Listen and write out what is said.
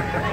Ha, ha, ha.